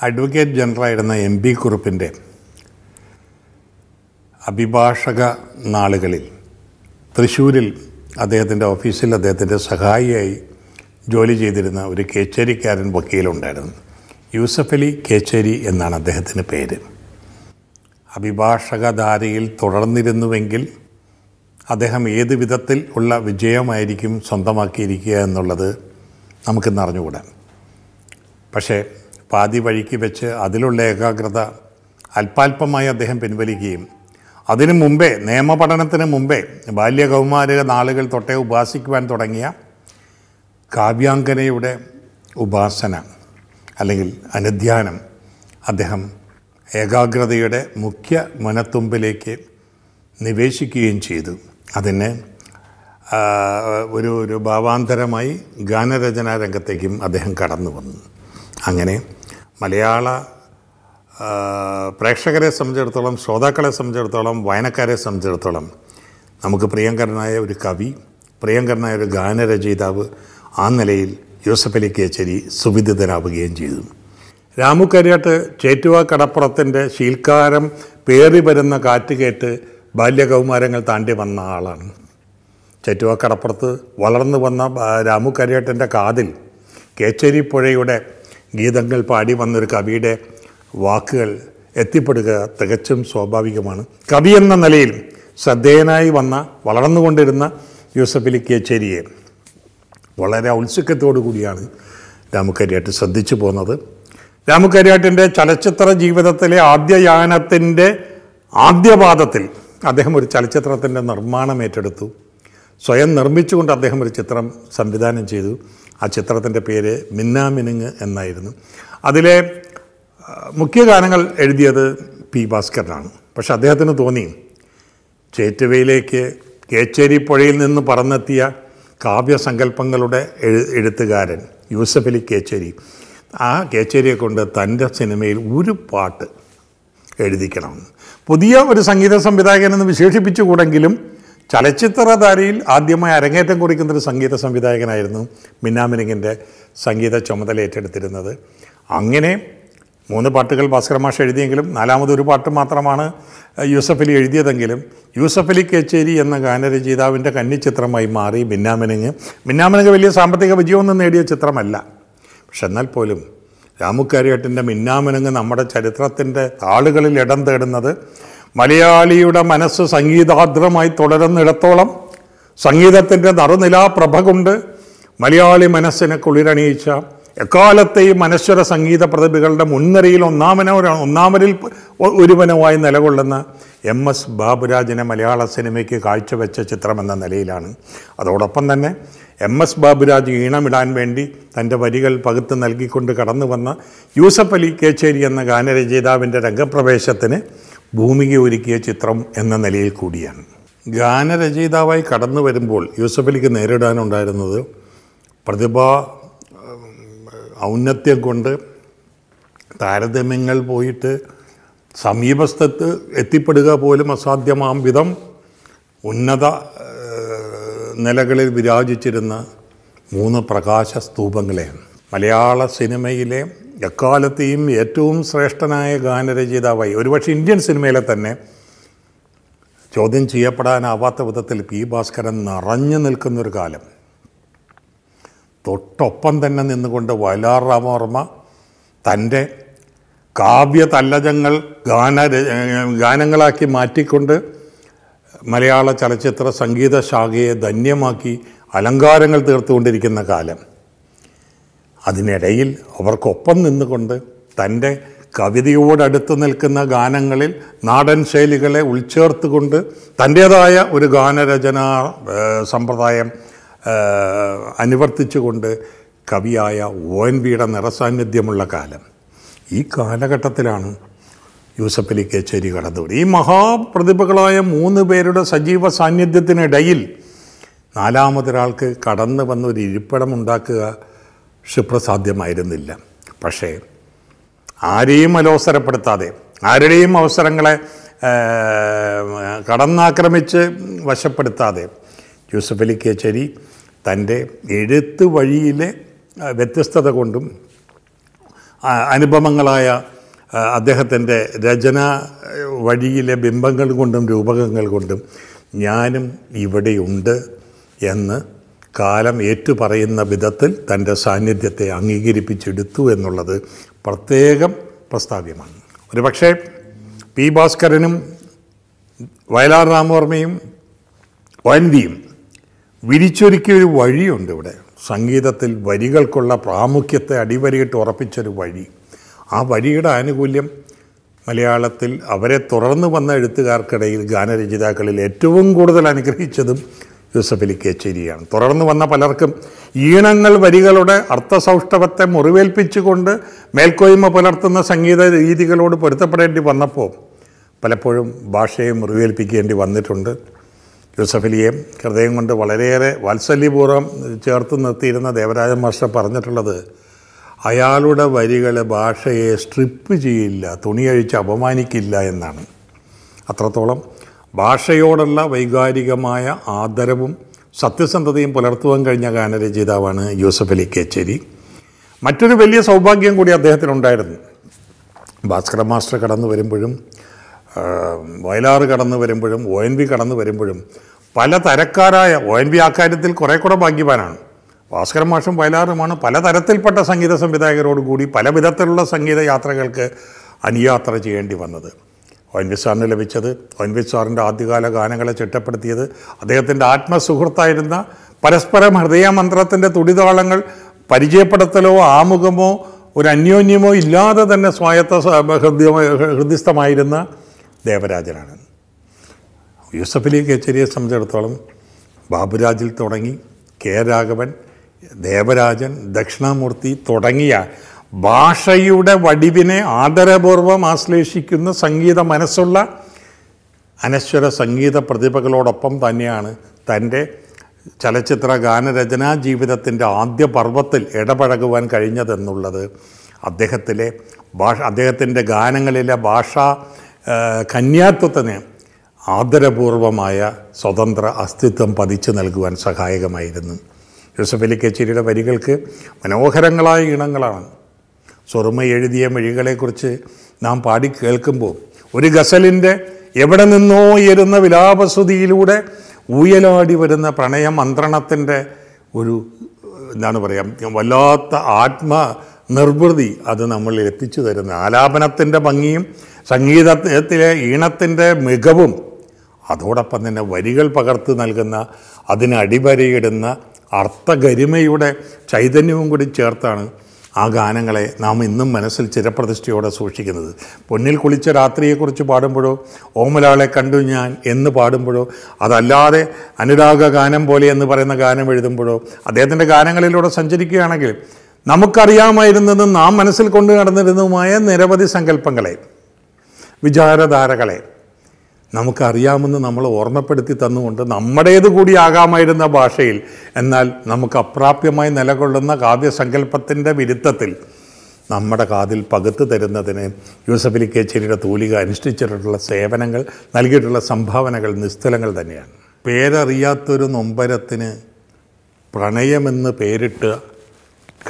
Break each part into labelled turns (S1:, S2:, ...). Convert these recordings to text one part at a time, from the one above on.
S1: Advocate ജനറലായിരുന്ന M P കുറുപ്പിന്റെ അഭിഭാഷക നാളുകളിൽ തൃശ്ശൂരിൽ അദ്ദേഹത്തിന്റെ ഓഫീസിൽ അദ്ദേഹത്തിന്റെ സഹായിയായി ജോലി ചെയ്തിരുന്ന ഒരു കേച്ചേരിക്കാരൻ വക്കീലുണ്ടായിരുന്നു. യൂസഫ് അലി കേച്ചേരി എന്നാണ് അദ്ദേഹത്തിന്റെ പേര്. അഭിഭാഷകധാരയിൽ തുടർന്നിരുന്നുവെങ്കിൽ അദ്ദേഹം ഏത് വിധത്തിൽ ഉള്ള വിജയമായിരിക്കും സ്വന്തമാക്കിയിരിക്കുക എന്നുള്ളത് നമുക്കിന്ന് അറിഞ്ഞുകൂടാൻ പക്ഷേ പാതി വഴിക്ക് വെച്ച് അതിലുള്ള ഏകാഗ്രത അല്പാൽപമായി അദ്ദേഹം പിൻവലിക്കുകയും അതിനു മുമ്പേ നിയമപഠനത്തിന് മുമ്പേ ബാല്യകൗമാരിക നാളുകൾ തൊട്ടേ ഉപാസിക്കുവാൻ തുടങ്ങിയ കാവ്യാങ്കനയുടെ ഉപാസന അല്ലെങ്കിൽ അനുധ്യാനം അദ്ദേഹം ഏകാഗ്രതയുടെ മുഖ്യ മനത്തുമ്പിലേക്ക് നിവേശിക്കുകയും ചെയ്തു. അതിന് ഒരു ഒരു ഭാവാന്തരമായി ഗാനരചനാ രംഗത്തേക്കും അദ്ദേഹം കടന്നു വന്നു അങ്ങനെ മലയാള പ്രേക്ഷകരെ സംബന്ധിച്ചിടത്തോളം ശ്രോതാക്കളെ സംബന്ധിച്ചിടത്തോളം വായനക്കാരെ സംബന്ധിച്ചിടത്തോളം നമുക്ക് പ്രിയങ്കരനായ ഒരു കവി പ്രിയങ്കരനായ ഒരു ഗാനരചയിതാവ് ആ നിലയിൽ യൂസഫ് അലി കേച്ചേരി സുവിദിതനാവുകയും ചെയ്തു. രാമു കരിയാട്ട് ചേറ്റുവ കടപ്പുറത്തിന്റെ ശീൽക്കാരം പേറി വരുന്ന കാറ്റ് കേട്ട് ബാല്യകൗമാരങ്ങൾ താണ്ടി വന്ന ആളാണ്. ചേറ്റുവ കടപ്പുറത്ത് വളർന്നു വന്ന രാമു കരിയാട്ടന്റെ കാതിൽ കേച്ചേരി പുഴയുടെ ഗീതങ്ങൾ പാടി വന്നൊരു കവിയുടെ വാക്കുകൾ എത്തിപ്പെടുക തികച്ചും സ്വാഭാവികമാണ്. കവി എന്ന നിലയിൽ ശ്രദ്ധേയനായി വന്ന വളർന്നുകൊണ്ടിരുന്ന യൂസഫ് അലി കേച്ചേരിയെ വളരെ ഔത്സുക്യത്തോടു കൂടിയാണ് രാമുക്കരിയാട്ട് ശ്രദ്ധിച്ചു പോകുന്നത് രാമുക്കരിയാട്ടിന്റെ ചലച്ചിത്ര ജീവിതത്തിലെ ആദ്യ യാനത്തിന്റെ ആദ്യപാദത്തിൽ അദ്ദേഹം ഒരു ചലച്ചിത്രത്തിന്റെ നിർമ്മാണം ഏറ്റെടുത്തു. സ്വയം നിർമ്മിച്ചുകൊണ്ട് അദ്ദേഹം ഒരു ചിത്രം സംവിധാനം ചെയ്തു. ആ ചിത്രത്തിന്റെ പേര് മിന്നാമിനുങ്ങ് എന്നായിരുന്നു. അതിലെ മുഖ്യ ഗാനങ്ങൾ എഴുതിയത് പി ഭാസ്കരനാണ്. പക്ഷെ അദ്ദേഹത്തിന് തോന്നി ചേറ്റുവയിലേക്ക് കേച്ചേരി പുഴയിൽ നിന്ന് പറന്നെത്തിയ കാവ്യസങ്കല്പങ്ങളുടെ എഴു എഴുത്തുകാരൻ യൂസഫ് അലി കേച്ചേരി ആ കേച്ചേരിയെ കൊണ്ട് തന്റെ സിനിമയിൽ ഒരു പാട്ട് എഴുതിക്കണം. പുതിയ ഒരു സംഗീത സംവിധായകനെന്ന് വിശേഷിപ്പിച്ചുകൂടെങ്കിലും ചലച്ചിത്രധാരയിൽ ആദ്യമായി അരങ്ങേറ്റം കുറിക്കുന്ന ഒരു സംഗീത സംവിധായകനായിരുന്നു മിന്നാമിനിങ്ങിന്റെ സംഗീത ചുമതല ഏറ്റെടുത്തിരുന്നത്. അങ്ങനെ മൂന്ന് പാട്ടുകൾ ഭാസ്കര മാഷ് എഴുതിയെങ്കിലും നാലാമതൊരു പാട്ട് മാത്രമാണ് യൂസഫ് അലി എഴുതിയതെങ്കിലും യൂസഫ് അലി കേച്ചേരി എന്ന ഗാനരചയിതാവിന്റെ കന്നിച്ചിത്രമായി മാറി മിന്നാമിനങ്ങ്. മിന്നാമിനങ്ങ് വലിയ സാമ്പത്തിക വിജയമൊന്നും നേടിയ ചിത്രമല്ല. പക്ഷെ എന്നാൽ പോലും രാമുക്കാരിയേട്ടന്റെ മിന്നാമിനങ്ങ് നമ്മുടെ ചരിത്രത്തിന്റെ താളുകളിൽ ഇടം തേടുന്നത് മലയാളിയുടെ മനസ്സ് സംഗീതാർദ്രമായി തുടരുന്നിടത്തോളം സംഗീതത്തിന്റെ നറുനിലാപ്രഭ കൊണ്ട് മലയാളി മനസ്സിനെ കുളിരണിയിച്ച എക്കാലത്തെയും മനസ്വര സംഗീത പ്രതിഭകളുടെ മുൻനിരയിൽ ഒന്നാമനോ ഒന്നാമരിൽ ഒരുവനുമായി നിലകൊള്ളുന്ന എം എസ് ബാബുരാജിനെ മലയാള സിനിമയ്ക്ക് കാഴ്ചവെച്ച ചിത്രമെന്ന നിലയിലാണ്. അതോടൊപ്പം തന്നെ എം എസ് ബാബുരാജ് ഈണമിടാൻ വേണ്ടി തന്റെ വരികൾ പകുത്ത് നൽകിക്കൊണ്ട് കടന്നു വന്ന യൂസഫ് അലി കേച്ചേരി എന്ന ഗാനരചയിതാവിന്റെ രംഗപ്രവേശത്തിന് ഭൂമിക ഒരുക്കിയ ചിത്രം എന്ന നിലയിൽ കൂടിയാണ്. ഗാനരചയിതാവായി കടന്നു വരുമ്പോൾ യൂസഫ് അലിക്ക് നേരിടാനുണ്ടായിരുന്നത് പ്രതിഭ ഔന്നത്യം കൊണ്ട് താരതമ്യങ്ങൾ പോയിട്ട് സമീപസ്ഥത്ത് എത്തിപ്പെടുക പോലും അസാധ്യമാം വിധം ഉന്നത നിലകളിൽ വിരാജിച്ചിരുന്ന മൂന്ന് പ്രകാശ സ്തൂപങ്ങളെയാണ്. മലയാള സിനിമയിലെ എക്കാലത്തെയും ഏറ്റവും ശ്രേഷ്ഠനായ ഗാനരചയിതാവായി. ഒരുപക്ഷെ ഇന്ത്യൻ സിനിമയിലെ തന്നെ ചോദ്യം ചെയ്യപ്പെടാനാവാത്ത വിധത്തിൽ പി ഭാസ്കരൻ നിറഞ്ഞു നിൽക്കുന്നൊരു കാലം. തൊട്ടൊപ്പം തന്നെ നിന്നുകൊണ്ട് വയലാർ രാമവർമ്മ തന്റെ കാവ്യ തല്ലജങ്ങൾ ഗാന ഗാനങ്ങളാക്കി മാറ്റിക്കൊണ്ട് മലയാള ചലച്ചിത്ര സംഗീത ശാഖയെ ധന്യമാക്കി അലങ്കാരങ്ങൾ തീർത്തുകൊണ്ടിരിക്കുന്ന കാലം. അതിനിടയിൽ അവർക്കൊപ്പം നിന്നുകൊണ്ട് തന്റെ കവിതയോടടുത്ത് നിൽക്കുന്ന ഗാനങ്ങളിൽ നാടൻ ശൈലികളെ ഉൾച്ചേർത്തുകൊണ്ട് തന്റേതായ ഒരു ഗാനരചന സമ്പ്രദായം അനുവർത്തിച്ചുകൊണ്ട് കവിയായ ഒ എൻ വിയുടെ നിറസാന്നിധ്യമുള്ള കാലം. ഈ കാലഘട്ടത്തിലാണ് യൂസഫ് അലി കേച്ചേരി ഈ മഹാപ്രതിഭകളായ മൂന്ന് പേരുടെ സജീവ സാന്നിധ്യത്തിനിടയിൽ നാലാമതൊരാൾക്ക് കടന്നു വന്നൊരു ഒരു ഇരിപ്പിടം ഉണ്ടാക്കുക ക്ഷിപ്രസാധ്യമായിരുന്നില്ല പക്ഷേ ആരെയും അലോസരപ്പെടുത്താതെ ആരുടെയും അവസരങ്ങളെ കടന്നാക്രമിച്ച് വശപ്പെടുത്താതെ യൂസഫ് അലി കേച്ചേരി തന്റെ എഴുത്ത് വഴിയിലെ വ്യത്യസ്തത കൊണ്ടും അനുഭവങ്ങളായ അദ്ദേഹത്തിന്റെ രചന വഴിയിലെ ബിംബങ്ങൾ കൊണ്ടും രൂപകങ്ങൾ കൊണ്ടും ഞാനും ഇവിടെയുണ്ട് എന്ന് കാലം ഏറ്റുപറയുന്ന വിധത്തിൽ തന്റെ സാന്നിധ്യത്തെ അംഗീകരിപ്പിച്ചെടുത്തു എന്നുള്ളത് പ്രത്യേകം പ്രസ്താവ്യമാണ്. ഒരുപക്ഷെ പി ഭാസ്കരനും വയലാർ രാമവർമ്മയും വൻവിയും വിരിച്ചൊരുക്കിയ ഒരു വഴിയുണ്ട് ഇവിടെ. സംഗീതത്തിൽ വരികൾക്കുള്ള പ്രാമുഖ്യത്തെ അടിവരയിട്ട് ഉറപ്പിച്ചൊരു വഴി. ആ വഴിയുടെ ആനുകൂല്യം മലയാളത്തിൽ അവരെ തുടർന്ന് വന്ന എഴുത്തുകാർക്കിടയിൽ ഗാനരചിതാക്കളിൽ ഏറ്റവും കൂടുതൽ അനുഗ്രഹിച്ചതും യൂസഫ് അലി കേച്ചേരിയാണ് തുടർന്ന് വന്ന പലർക്കും ഈണങ്ങൾ വരികളുടെ അർത്ഥസൗഷ്ടവത്തെ മുറിവേൽപ്പിച്ചുകൊണ്ട് മേൽക്കോയ്മ പുലർത്തുന്ന സംഗീത രീതികളോട് പൊരുത്തപ്പെടേണ്ടി വന്നപ്പോൾ പലപ്പോഴും ഭാഷയെ മുറിവേൽപ്പിക്കേണ്ടി വന്നിട്ടുണ്ട്. യൂസഫ് അലിയെ ഹൃദയം കൊണ്ട് വളരെയേറെ വാത്സല്യപൂർവം ചേർത്ത് നിർത്തിയിരുന്ന ദേവരാജൻ മാസ്റ്റർ പറഞ്ഞിട്ടുള്ളത് അയാളുടെ വരികൾ ഭാഷയെ സ്ട്രിപ്പ് ചെയ്യില്ല തുണിയഴിച്ച് അപമാനിക്കില്ല എന്നാണ്. അത്രത്തോളം ഭാഷയോടുള്ള വൈകാരികമായ ആദരവും സത്യസന്ധതയും പുലർത്തുവാൻ കഴിഞ്ഞ ഗാനരചയിതാവാണ് യൂസഫ് അലി കേച്ചേരി. മറ്റൊരു വലിയ സൗഭാഗ്യം കൂടി അദ്ദേഹത്തിനുണ്ടായിരുന്നു. ഭാസ്കര മാസ്റ്റർ കടന്നു വരുമ്പോഴും വയലാർ കടന്നു വരുമ്പോഴും ഒ എൻ വി കടന്നു വരുമ്പോഴും പല തരക്കാരായ ഒ എൻ വി ആ കാര്യത്തിൽ കുറേ കൂടെ ഭാഗ്യവാനാണ്. ഭാസ്കര മാഷും വയലാറുമാണ് പലതരത്തിൽപ്പെട്ട സംഗീത സംവിധായകരോടുകൂടി പല വിധത്തിലുള്ള സംഗീത യാത്രകൾക്ക് അനുയാത്ര ചെയ്യേണ്ടി വന്നത്. ഒ എൻ വി സാറിന് ലഭിച്ചത്. ഒ എൻ വി സാറിന്റെ ആദ്യകാല ഗാനങ്ങളെ ചിട്ടപ്പെടുത്തിയത് അദ്ദേഹത്തിന്റെ ആത്മസുഹൃത്തായിരുന്ന പരസ്പരം ഹൃദയമന്ത്രത്തിന്റെ തുടിതാളങ്ങൾ പരിചയപ്പെടുത്തലോ ആമുഖമോ ഒരു അന്യോന്യമോ ഇല്ലാതെ തന്നെ സ്വായത്ത ഹൃദയ ഹൃദയസ്ഥമായിരുന്ന ദേവരാജനാണ്. യൂസഫ് അലി കേച്ചേരിയെ സംബന്ധിച്ചിടത്തോളം ബാബുരാജിൽ തുടങ്ങി കെ രാഘവൻ ദേവരാജൻ ദക്ഷിണാമൂർത്തി തുടങ്ങിയ ഭാഷയുടെ വടിവിനെ ആദരപൂർവം ആശ്ലേഷിക്കുന്ന സംഗീത മനസ്സുള്ള അനശ്വര സംഗീത പ്രതിഭകളോടൊപ്പം തന്നെയാണ് തന്റെ ചലച്ചിത്ര ഗാനരചനാ ജീവിതത്തിന്റെ ആദ്യ പർവത്തിൽ ഇടപഴകുവാൻ കഴിഞ്ഞതെന്നുള്ളത്. അദ്ദേഹത്തിലെ ഭാഷ അദ്ദേഹത്തിന്റെ ഗാനങ്ങളിലെ ഭാഷാ കന്യാത്വത്തിന് ആദരപൂർവമായ സ്വതന്ത്ര അസ്തിത്വം പതിച്ചു നൽകുവാൻ സഹായകമായിരുന്നു. യൂസഫ് അലി കച്ചേരിയുടെ വരികൾക്ക് മനോഹരങ്ങളായ ഇണങ്ങളാണ് സുറുമ എഴുതിയ മെഴികളെക്കുറിച്ച് നാം പാടി കേൾക്കുമ്പോൾ ഒരു ഗസലിന്റെ എവിടെ നിന്നോ ഉയരുന്ന വിലാപസ്തുതിയിലൂടെ ഊയലാടി വരുന്ന പ്രണയ മന്ത്രണത്തിന്റെ ഒരു എന്താണ് പറയുക വല്ലാത്ത ആത്മ നിർവൃതി അത് നമ്മളിൽ എത്തിച്ചു തരുന്ന ആലാപനത്തിന്റെ ഭംഗിയും സംഗീതത്തിലെ ഈണത്തിന്റെ മികവും അതോടൊപ്പം തന്നെ വരികൾ പകർത്ത് നൽകുന്ന അതിന് അടിവരയിടുന്ന അർത്ഥഗരിമയുടെ ചൈതന്യവും കൂടി ചേർത്താണ് ആ ഗാനങ്ങളെ നാം ഇന്നും മനസ്സിൽ ചിരപ്രതിഷ്ഠയോടെ സൂക്ഷിക്കുന്നത്. പൊന്നിൽ കുളിച്ച രാത്രിയെക്കുറിച്ച് പാടുമ്പോഴോ ഓമലാളെ കണ്ടു ഞാൻ എന്ന് പാടുമ്പോഴോ അതല്ലാതെ അനുരാഗ ഗാനം പോലെ എന്ന് പറയുന്ന ഗാനം എഴുതുമ്പോഴോ അദ്ദേഹത്തിന്റെ ഗാനങ്ങളിലൂടെ സഞ്ചരിക്കുകയാണെങ്കിൽ നമുക്കറിയാമായിരുന്നതും നാം മനസ്സിൽ കൊണ്ടു നടന്നിരുന്നതുമായ നിരവധി സങ്കല്പങ്ങളെ വിചാരധാരകളെ നമുക്കറിയാമെന്ന് നമ്മൾ ഓർമ്മപ്പെടുത്തി തന്നുകൊണ്ട് നമ്മുടേത് കൂടി ആകാമായിരുന്ന ഭാഷയിൽ എന്നാൽ നമുക്ക് അപ്രാപ്യമായി നിലകൊള്ളുന്ന കാവ്യസങ്കല്പത്തിന്റെ വിരുദ്ധത്തിൽ നമ്മുടെ കാതിൽ പകുത്തു തരുന്നതിന് യൂസഫ് അലി കേച്ചേരിയുടെ തൂലിക അനുഷ്ഠിച്ചിട്ടുള്ള സേവനങ്ങൾ നൽകിയിട്ടുള്ള സംഭാവനകൾ നിസ്തുലങ്ങൾ തന്നെയാണ്. പേരറിയാത്തൊരു നൊമ്പരത്തിന് പ്രണയമെന്ന് പേരിട്ട്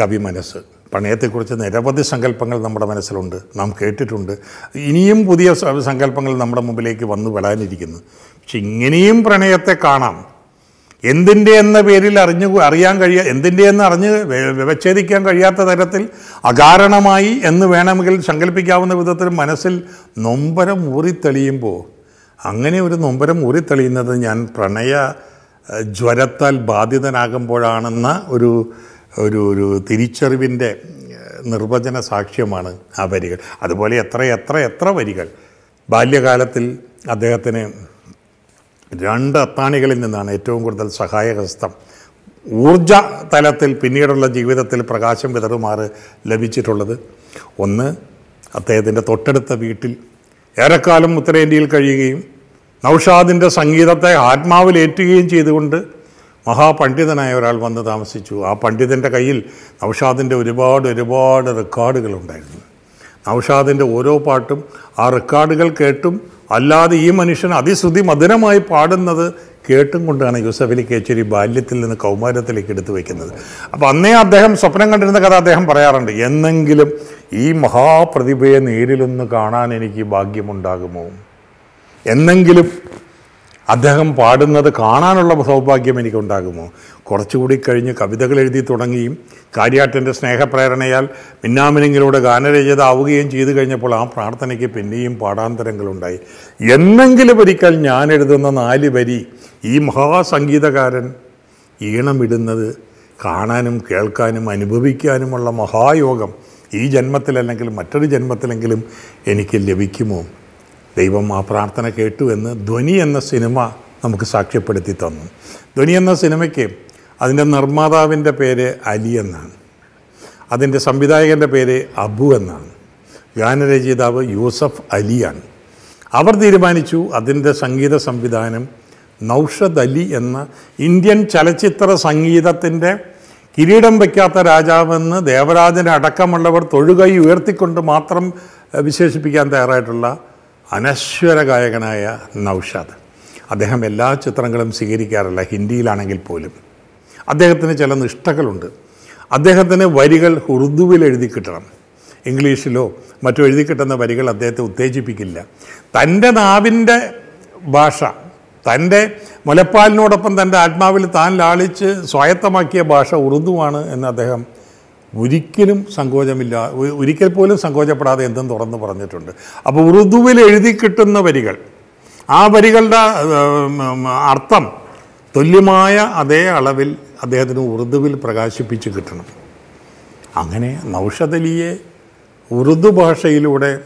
S1: കവി മനസ്സ്. പ്രണയത്തെക്കുറിച്ച് നിരവധി സങ്കല്പങ്ങൾ നമ്മുടെ മനസ്സിലുണ്ട് നാം കേട്ടിട്ടുണ്ട്. ഇനിയും പുതിയ സങ്കല്പങ്ങൾ നമ്മുടെ മുമ്പിലേക്ക് വന്നു വിടാനിരിക്കുന്നു പക്ഷെ ഇങ്ങനെയും പ്രണയത്തെ കാണാം. എന്തിന്റെ എന്ന പേരിൽ അറിഞ്ഞു അറിയാൻ കഴിയാ എന്തിന്റെ എന്ന് അറിഞ്ഞ് വിവച്ഛേദിക്കാൻ കഴിയാത്ത തരത്തിൽ അകാരണമായി എന്ന് വേണമെങ്കിൽ സങ്കല്പിക്കാവുന്ന വിധത്തിൽ മനസ്സിൽ നൊമ്പരം ഊറിത്തെളിയുമ്പോൾ അങ്ങനെ ഒരു നൊമ്പരം ഊറിത്തെളിയുന്നത് ഞാൻ പ്രണയ ജ്വരത്താൽ ബാധിതനാകുമ്പോഴാണെന്ന ഒരു ഒരു ഒരു തിരിച്ചറിവിന്റെ നിർവചന സാക്ഷ്യമാണ് ആ വരികൾ. അതുപോലെ എത്ര എത്ര എത്ര വരികൾ. ബാല്യകാലത്തിൽ അദ്ദേഹത്തിന് രണ്ട് അത്താണികളിൽ നിന്നാണ് ഏറ്റവും കൂടുതൽ സഹായഹസ്തം. ഊർജ തലത്തിൽ പിന്നീടുള്ള ജീവിതത്തിൽ പ്രകാശം വിതറുമാറ് ലഭിച്ചിട്ടുള്ളത്. ഒന്ന് അദ്ദേഹത്തിന്റെ തൊട്ടടുത്ത വീട്ടിൽ ഏറെക്കാലം ഉത്തരേന്ത്യയിൽ കഴിയുകയും നൗഷാദിന്റെ സംഗീതത്തെ ആത്മാവിലേറ്റുകയും ചെയ്തുകൊണ്ട് മഹാപണ്ഡിതനായ ഒരാൾ വന്ന് താമസിച്ചു. ആ പണ്ഡിതന്റെ കയ്യിൽ നൗഷാദിന്റെ ഒരുപാട് ഒരുപാട് റെക്കോർഡുകൾ ഉണ്ടായിരുന്നു. നൗഷാദിന്റെ ഓരോ പാട്ടും ആ റെക്കോർഡുകൾ കേട്ടും അല്ലാതെ ഈ മനുഷ്യൻ അതിശ്രുതി മധുരമായി പാടുന്നത് കേട്ടും കൊണ്ടാണ് യൂസഫ് അലി കേച്ചേരി ബാല്യത്തിൽ നിന്ന് കൗമാരത്തിലേക്ക് എടുത്തു വയ്ക്കുന്നത് അപ്പോൾ അന്നേ അദ്ദേഹം സ്വപ്നം കണ്ടിരുന്ന കഥ അദ്ദേഹം പറയാറുണ്ട്. എന്നെങ്കിലും ഈ മഹാപ്രതിഭയെ നേരിലൊന്ന് കാണാൻ എനിക്ക് ഭാഗ്യമുണ്ടാകുമോ? എന്നെങ്കിലും അദ്ദേഹം പാടുന്നത് കാണാനുള്ള സൗഭാഗ്യം എനിക്കുണ്ടാകുമോ? കുറച്ചുകൂടി കഴിഞ്ഞ് കവിതകൾ എഴുതി തുടങ്ങിയും കാര്യാട്ടന്റെ സ്നേഹപ്രേരണയാൽ മിന്നാമിനിങ്ങിലൂടെ ഗാനരചയിത ആവുകയും ചെയ്തു കഴിഞ്ഞപ്പോൾ ആ പ്രാർത്ഥനയ്ക്ക് പിന്നെയും പാടാന്തരങ്ങളുണ്ടായി. എന്നെങ്കിലും ഒരിക്കൽ ഞാൻ എഴുതുന്ന നാല് വരി ഈ മഹാസംഗീതകാരൻ ഈണമിടുന്നത് കാണാനും കേൾക്കാനും അനുഭവിക്കാനുമുള്ള മഹായോഗം ഈ ജന്മത്തിലല്ലെങ്കിൽ മറ്റൊരു ജന്മത്തിലെങ്കിലും എനിക്ക് ലഭിക്കുമോ? ദൈവം ആ പ്രാർത്ഥന കേട്ടു എന്ന് ധ്വനി എന്ന സിനിമ നമുക്ക് സാക്ഷ്യപ്പെടുത്തി തന്നു. ധ്വനി എന്ന സിനിമയ്ക്ക് അതിന്റെ നിർമ്മാതാവിന്റെ പേര് അലി എന്നാണ്. അതിന്റെ സംവിധായകന്റെ പേര് അബു എന്നാണ്. ഗാനരചയിതാവ് യൂസഫ് അലിയാണ്. അവർ തീരുമാനിച്ചു അതിന്റെ സംഗീത സംവിധാനം നൗഷദ് അലി എന്ന ഇന്ത്യൻ ചലച്ചിത്ര സംഗീതത്തിന്റെ കിരീടം വയ്ക്കാത്ത രാജാവെന്ന് ദേവരാജനെ അടക്കമുള്ളവർ തൊഴുകൈ ഉയർത്തിക്കൊണ്ട് മാത്രം വിശേഷിപ്പിക്കാൻ തയ്യാറായിട്ടുള്ള അനശ്വര ഗായകനായ നൗഷാദ്. അദ്ദേഹം എല്ലാ ചിത്രങ്ങളും സ്വീകരിക്കാറില്ല. ഹിന്ദിയിലാണെങ്കിൽ പോലും. അദ്ദേഹത്തിന് ചില നിഷ്ഠകളുണ്ട്. അദ്ദേഹത്തിന് വരികൾ ഉറുദുവിൽ എഴുതി കിട്ടണം. ഇംഗ്ലീഷിലോ മറ്റോ എഴുതി കിട്ടുന്ന വരികൾ അദ്ദേഹത്തെ ഉത്തേജിപ്പിക്കില്ല. തന്റെ നാവിന്റെ ഭാഷ തന്റെ മുലപ്പാലിനോടൊപ്പം തന്റെ ആത്മാവിൽ താൻ ലാളിച്ച് സ്വായത്തമാക്കിയ ഭാഷ ഉറുദുവാണ് എന്ന് അദ്ദേഹം ഒരിക്കലും സങ്കോചമില്ല ഒരിക്കൽ പോലും സങ്കോചപ്പെടാതെ എന്തും തുറന്ന് പറഞ്ഞിട്ടുണ്ട്. അപ്പോൾ ഉറുദുവിൽ എഴുതി കിട്ടുന്ന വരികൾ ആ വരികളുടെ അർത്ഥം തുല്യമായ അതേ അളവിൽ അദ്ദേഹത്തിന് ഉറുദുവിൽ പ്രകാശിപ്പിച്ച് കിട്ടണം. അങ്ങനെ നൗഷദലിയെ ഉറുദു ഭാഷയിലൂടെ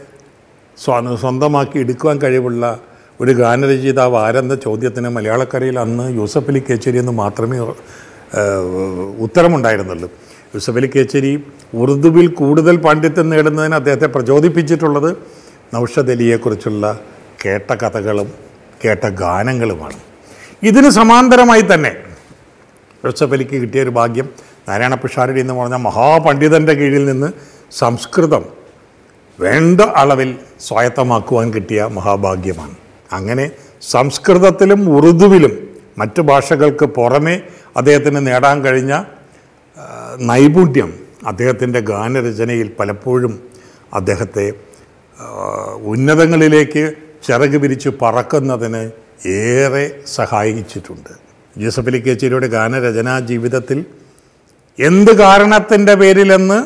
S1: സ്വ- സ്വന്തമാക്കി എടുക്കുവാൻ കഴിവുള്ള ഒരു ഗാനരചയിതാവ് ആരെന്ന ചോദ്യത്തിന് മലയാളക്കരയിൽ അന്ന് യൂസഫ് അലി കേച്ചേരി എന്ന് മാത്രമേ ഉത്തരമുണ്ടായിരുന്നുള്ളൂ. യൂസഫ് അലി കേച്ചേരി ഉറുദുവിൽ കൂടുതൽ പാണ്ഡിത്യം നേടുന്നതിന് അദ്ദേഹത്തെ പ്രചോദിപ്പിച്ചിട്ടുള്ളത് നൌഷദ് അലിയെക്കുറിച്ചുള്ള കേട്ട കഥകളും കേട്ട ഗാനങ്ങളുമാണ്. ഇതിന് സമാന്തരമായി തന്നെ യൂസഫ് അലിക്ക് കിട്ടിയ ഒരു ഭാഗ്യം നാരായണ പിഷാരടി എന്ന് പറഞ്ഞ മഹാപണ്ഡിതന്റെ കീഴിൽ നിന്ന് സംസ്കൃതം വേണ്ട അളവിൽ സ്വായത്തമാക്കുവാൻ കിട്ടിയ മഹാഭാഗ്യമാണ്. അങ്ങനെ സംസ്കൃതത്തിലും ഉറുദുവിലും മറ്റു ഭാഷകൾക്ക് പുറമേ അദ്ദേഹത്തിന് നേടാൻ കഴിഞ്ഞ നൈപുണ്യം അദ്ദേഹത്തിന്റെ ഗാനരചനയിൽ പലപ്പോഴും അദ്ദേഹത്തെ ഉന്നതങ്ങളിലേക്ക് ചിറക് വിരിച്ച് പറക്കുന്നതിന് ഏറെ സഹായിച്ചിട്ടുണ്ട്. ജോസഫ് അലി കേച്ചേരിയുടെ ഗാനരചനാ ജീവിതത്തിൽ എന്ത് കാരണത്തിന്റെ പേരിലെന്ന്